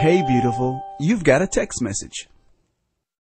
Hey beautiful, you've got a text message.